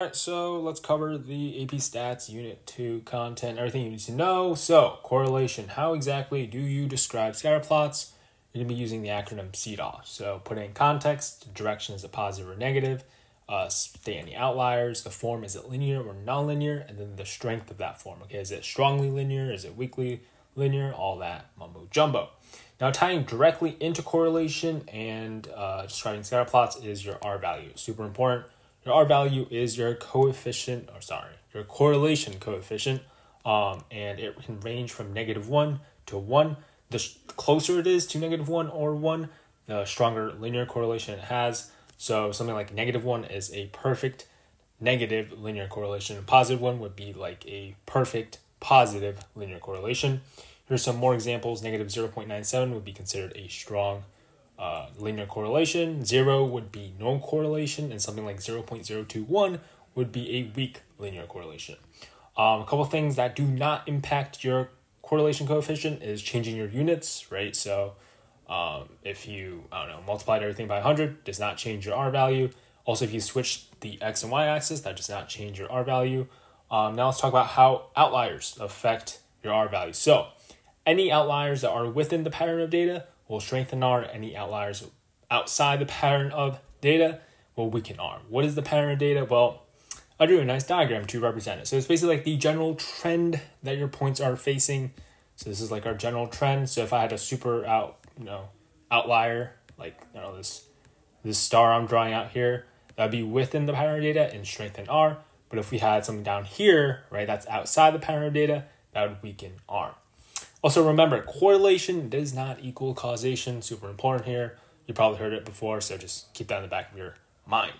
All right, so let's cover the AP Stats Unit 2 content, everything you need to know. So, correlation. How exactly do you describe scatter plots? You're going to be using the acronym CDAW. So, put in context, direction is it positive or negative, uh, state any outliers, the form, is it linear or nonlinear, and then the strength of that form. Okay, is it strongly linear, is it weakly linear, all that mumbo jumbo. Now, tying directly into correlation and uh, describing scatter plots is your R value. Super important your R value is your coefficient, or sorry, your correlation coefficient, um, and it can range from negative 1 to 1. The closer it is to negative 1 or 1, the stronger linear correlation it has. So something like negative 1 is a perfect negative linear correlation. A positive 1 would be like a perfect positive linear correlation. Here's some more examples. Negative 0.97 would be considered a strong uh, linear correlation. Zero would be no correlation, and something like 0.021 would be a weak linear correlation. Um, a couple things that do not impact your correlation coefficient is changing your units, right? So um, if you, I don't know, multiplied everything by 100, does not change your R value. Also, if you switch the X and Y axis, that does not change your R value. Um, now let's talk about how outliers affect your R value. So any outliers that are within the pattern of data will strengthen R. Any outliers outside the pattern of data will weaken R. What is the pattern of data? Well, I drew a nice diagram to represent it. So it's basically like the general trend that your points are facing. So this is like our general trend. So if I had a super out, you know, outlier, like you know this this star I'm drawing out here, that'd be within the pattern of data and strengthen R. But if we had something down here, right, that's outside the pattern of data, that would weaken R. Also, remember, correlation does not equal causation. Super important here. You probably heard it before, so just keep that in the back of your mind.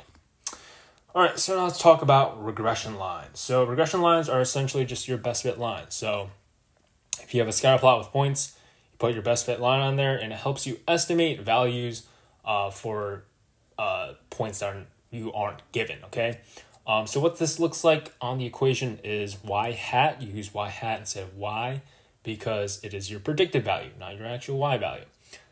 All right, so now let's talk about regression lines. So, regression lines are essentially just your best fit lines. So, if you have a scatter plot with points, you put your best fit line on there, and it helps you estimate values uh, for uh, points that you aren't given. Okay. Um, so what this looks like on the equation is y hat. You use y hat instead of y because it is your predicted value, not your actual y value.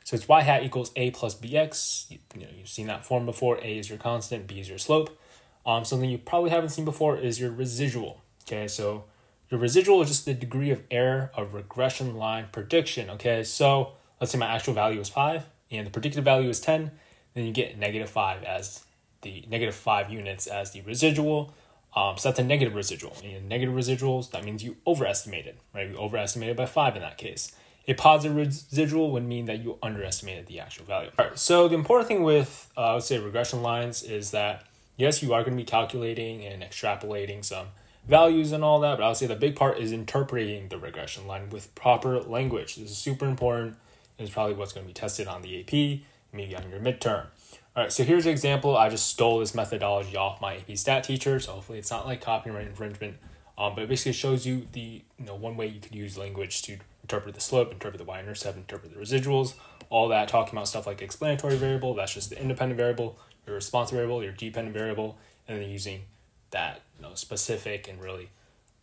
So it's y hat equals a plus bx. You, you know, you've seen that form before. A is your constant, b is your slope. Um, something you probably haven't seen before is your residual. Okay, so your residual is just the degree of error of regression line prediction. Okay, so let's say my actual value is 5 and the predicted value is 10, then you get negative 5 as the negative 5 units as the residual. Um, so that's a negative residual. And negative residuals, that means you overestimated, right? You overestimated by five in that case. A positive residual would mean that you underestimated the actual value. All right, so the important thing with, uh, I would say, regression lines is that, yes, you are going to be calculating and extrapolating some values and all that, but I would say the big part is interpreting the regression line with proper language. This is super important. It's probably what's going to be tested on the AP, maybe on your midterm. All right, so here's an example. I just stole this methodology off my AP stat teacher, so hopefully it's not like copyright infringement. Um, but it basically shows you the you know one way you could use language to interpret the slope, interpret the y-intercept, interpret the residuals, all that talking about stuff like explanatory variable. That's just the independent variable, your response variable, your dependent variable, and then using that you know specific and really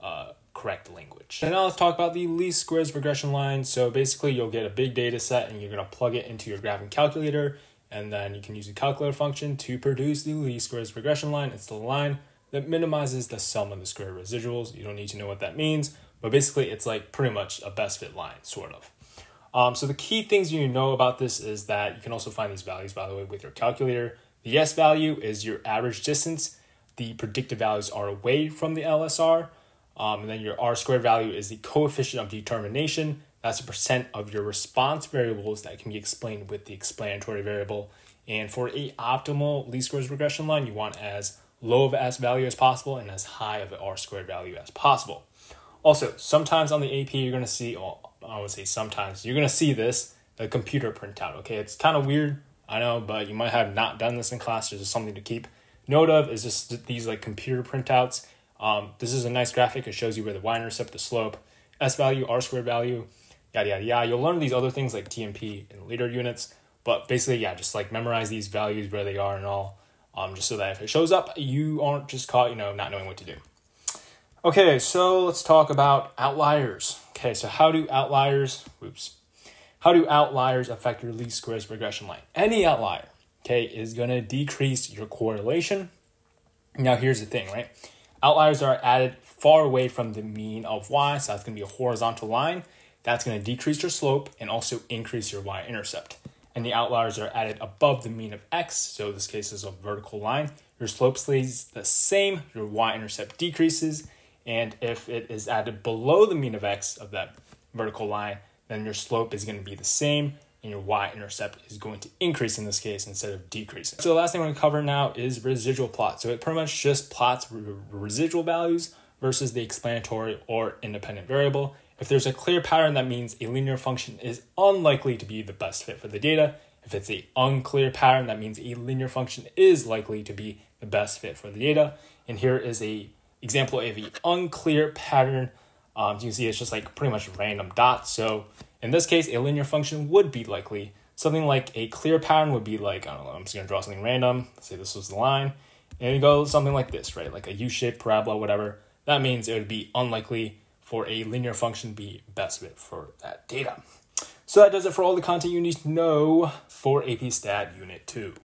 uh, correct language. And now let's talk about the least squares regression line. So basically, you'll get a big data set and you're gonna plug it into your graphing calculator and then you can use the calculator function to produce the least squares regression line. It's the line that minimizes the sum of the square residuals. You don't need to know what that means, but basically it's like pretty much a best fit line, sort of. Um, so the key things you know about this is that you can also find these values, by the way, with your calculator. The S value is your average distance. The predicted values are away from the LSR. Um, and then your R squared value is the coefficient of determination. That's a percent of your response variables that can be explained with the explanatory variable. And for a optimal least squares regression line, you want as low of S value as possible and as high of an R squared value as possible. Also, sometimes on the AP, you're going to see, well, I would say sometimes, you're going to see this, the computer printout. Okay, it's kind of weird, I know, but you might have not done this in class. There's just something to keep note of is just these like computer printouts. Um, this is a nice graphic. It shows you where the y-intercept, the slope, S value, R squared value, yada yada yada. You'll learn these other things like TMP and later units, but basically, yeah, just like memorize these values where they are and all, um, just so that if it shows up, you aren't just caught, you know, not knowing what to do. Okay, so let's talk about outliers. Okay, so how do outliers, oops, how do outliers affect your least squares regression line? Any outlier, okay, is going to decrease your correlation Now here's the thing, right? Outliers are added far away from the mean of y, so that's going to be a horizontal line. That's going to decrease your slope and also increase your y-intercept. And the outliers are added above the mean of x, so this case is a vertical line. Your slope stays the same, your y-intercept decreases, and if it is added below the mean of x of that vertical line, then your slope is going to be the same and your y-intercept is going to increase in this case instead of decreasing. So the last thing we're going to cover now is residual plot. So it pretty much just plots residual values versus the explanatory or independent variable. If there's a clear pattern, that means a linear function is unlikely to be the best fit for the data. If it's a unclear pattern, that means a linear function is likely to be the best fit for the data. And here is a example of the unclear pattern. Um, you can see it's just like pretty much random dots. So in this case, a linear function would be likely. Something like a clear pattern would be like, I don't know, I'm just gonna draw something random. Say this was the line. And you go something like this, right? Like a U-shaped parabola, whatever. That means it would be unlikely for a linear function be best fit for that data. So that does it for all the content you need to know for AP Stat Unit 2.